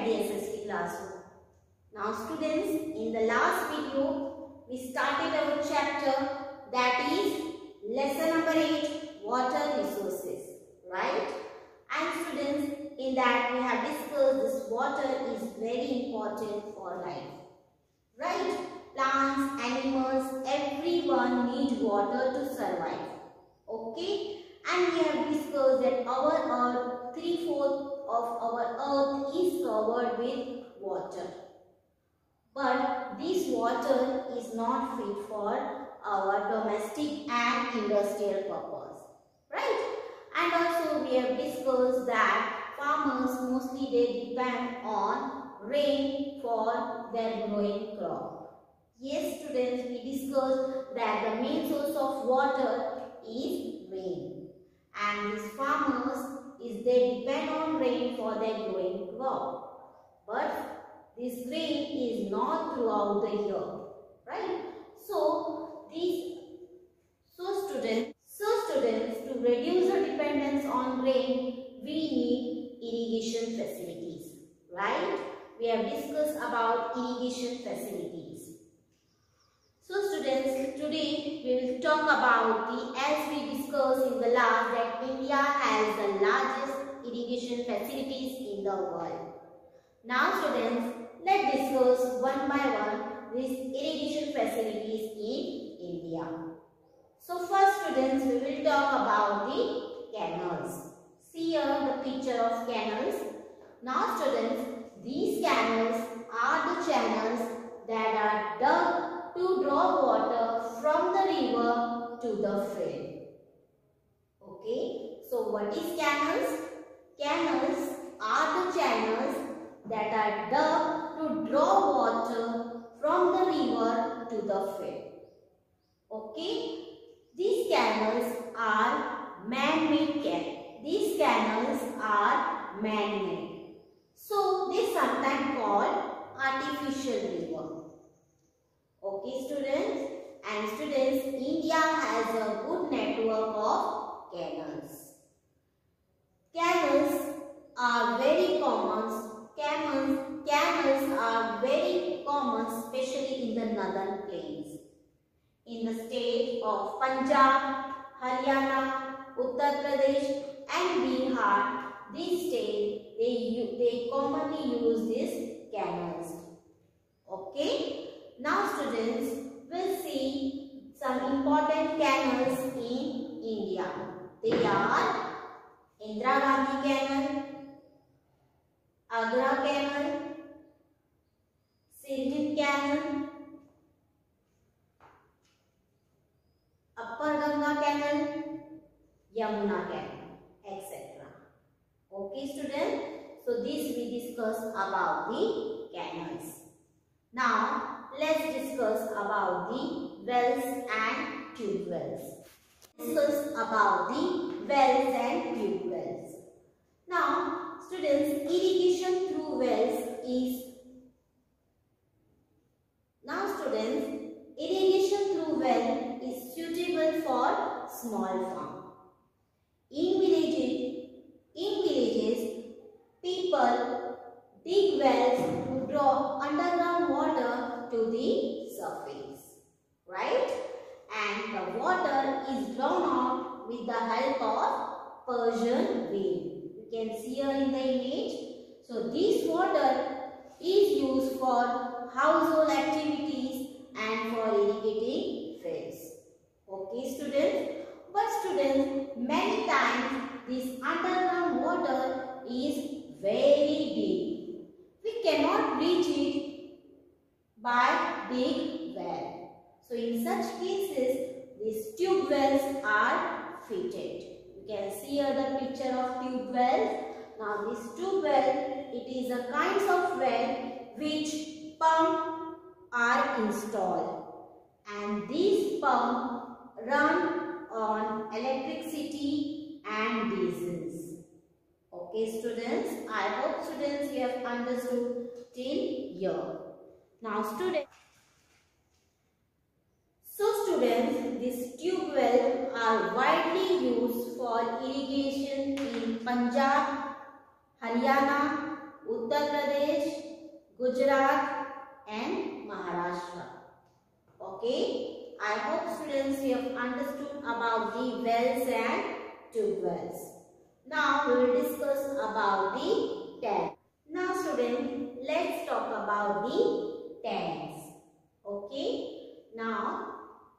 at SST classroom. Now students, in the last video, we started our chapter that is lesson number 8, water resources, right? And students, in that we have discussed this water is very important for life, right? Plants, animals, everyone need water to survive, okay? And we have discussed that our earth, three-fourths of our covered with water. But this water is not fit for our domestic and industrial purpose. Right? And also we have discussed that farmers mostly they depend on rain for their growing crop. Yes students, we discussed that the main source of water is rain and these farmers is they depend on rain for their growing crop. But this rain is not throughout the year, right? So these so students so students to reduce the dependence on rain we need irrigation facilities, right? We have discussed about irrigation facilities. So students, today we will talk about the, as we discussed in the last that India has the largest irrigation facilities in the world. Now students, let's discuss one by one these irrigation facilities in India. So first students, we will talk about the canals. See here the picture of canals. Now students, these canals are the channels that are dug to draw water from the river to the field. Okay, so what is canals? Canals are the channels that are dug to draw water from the river to the field. Okay, these canals are man-made canals. These canals are man-made. So, they sometimes called artificial river. Okay students and students India has a good network of canals are very common. Canals, canals are very common especially in the northern plains. In the state of Punjab, Haryana, Uttar Pradesh and Bihar, these states they, they commonly use these canals. Okay. Now students will see some important canals in India. They are Indira Gandhi Canal, Agra Canal, Sirhind Canal, Upper Ganga Canal, Yamuna Canal, etc. Okay students, so this we discuss about the canals. Now let's discuss about the wells and tube wells. Discuss about the wells and tube wells. Now, students, irrigation through wells is now students, irrigation through well is suitable for small farm. In villages, in villages, people dig wells to draw underground water to the surface. Right? And the water is drawn out with the help of Persian wheel. You can see here in the image. So this water is used for household activities and for irrigating fields. Okay students? But students, many times this underground water is very deep. We cannot reach it by big well. So in such cases, these tube wells are fitted. You can see the picture of tube wells. Now this tube well, it is a kinds of well which pump are installed. And these pump run on electricity. Students, I hope students you have understood till here. Now students, so students, these tube wells are widely used for irrigation in Punjab, Haryana, Uttar Pradesh, Gujarat and Maharashtra. Okay. I hope students you have understood about the wells and tube wells. Now we will discuss about the tank. Now students, let's talk about the tanks. Okay. Now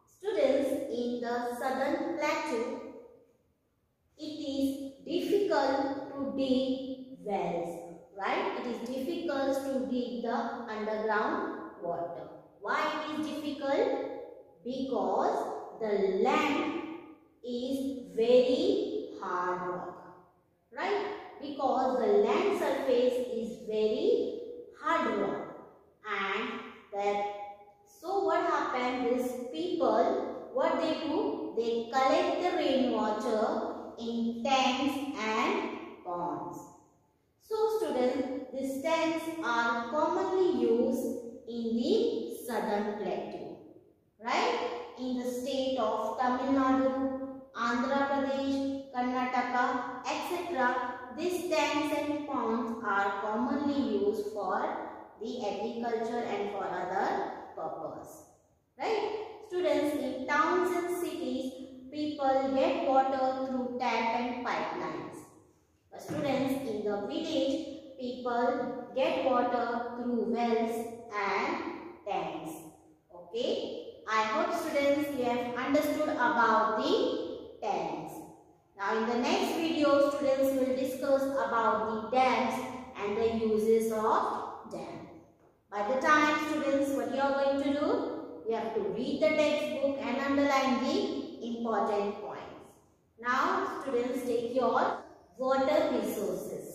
students in the southern plateau, it is difficult to dig wells. Right? It is difficult to dig the underground water. Why it is difficult? Because the land is very hard right? Because the land surface is very hard rock. And that so what happened? Is people what they do? They collect the rainwater in tanks and ponds. So students these tanks are commonly used in the southern plateau. Right? In the state of Tamil Nadu, Andhra Pradesh, Karnataka, etc. These tanks and ponds are commonly used for the agriculture and for other purpose. Right? Students, in towns and cities, people get water through tap and pipelines. But students, in the village, people get water through wells and tanks. Okay? I hope students you have understood about the tanks. Now in the next video, students will discuss about the dams and the uses of dam. By the time students, what you are going to do? You have to read the textbook and underline the important points. Now students take your water resources.